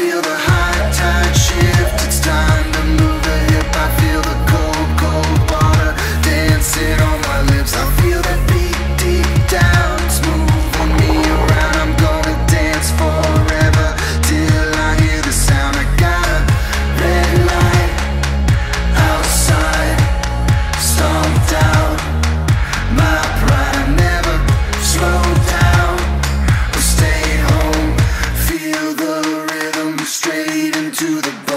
feel the into the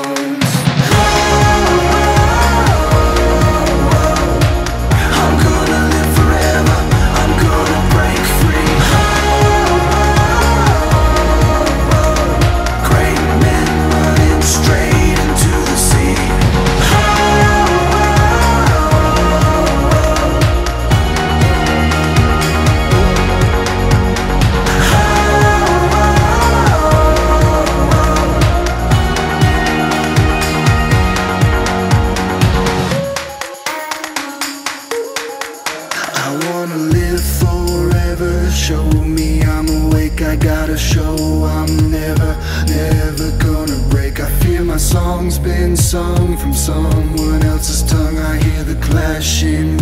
Show me. I'm awake, I gotta show. I'm never, never gonna break. I fear my song's been sung from someone else's tongue. I hear the clashing